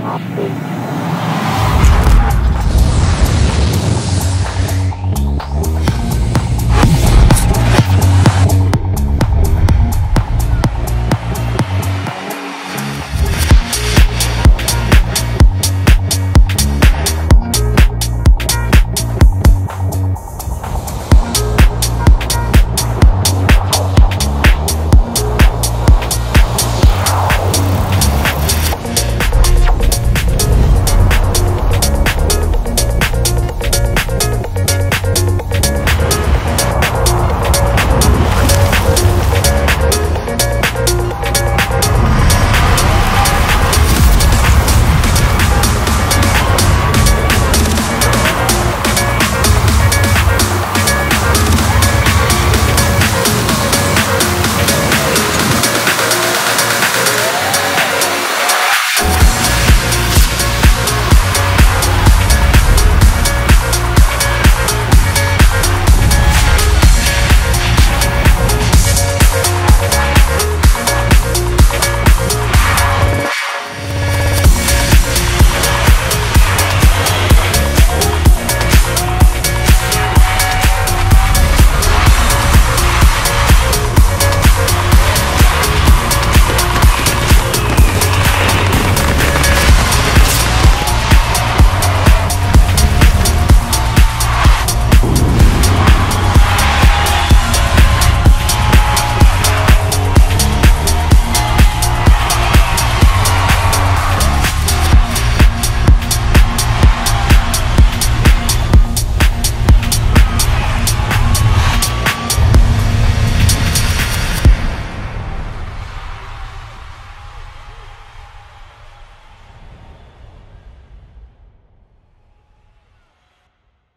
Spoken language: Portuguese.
rápido.